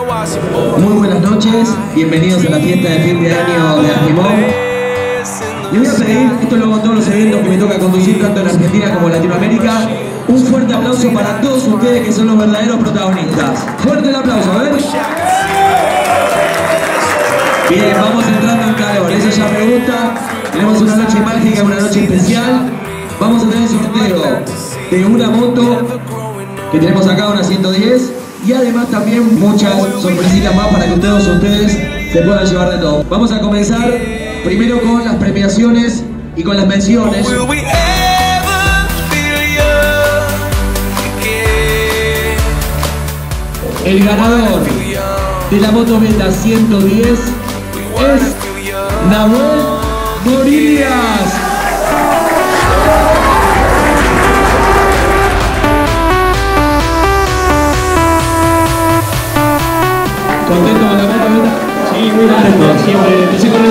Muy buenas noches, bienvenidos a la fiesta de fin de año de Artimón. Les voy a pedir, esto lo hago en todos los eventos que me toca conducir tanto en Argentina como en Latinoamérica, un fuerte aplauso para todos ustedes que son los verdaderos protagonistas. Fuerte el aplauso, a ver. Bien, vamos entrando en calor, eso ya me gusta. Tenemos una noche mágica, una noche especial. Vamos a tener sorteo de una moto que tenemos acá, una 110. Y además también muchas sorpresitas más para que todos ustedes se puedan llevar de todo. Vamos a comenzar primero con las premiaciones y con las menciones. El ganador de la moto Beta 110 es Nahuel ¿Contento con la moto Beta? Sí, muy contento, siempre empecé con meta.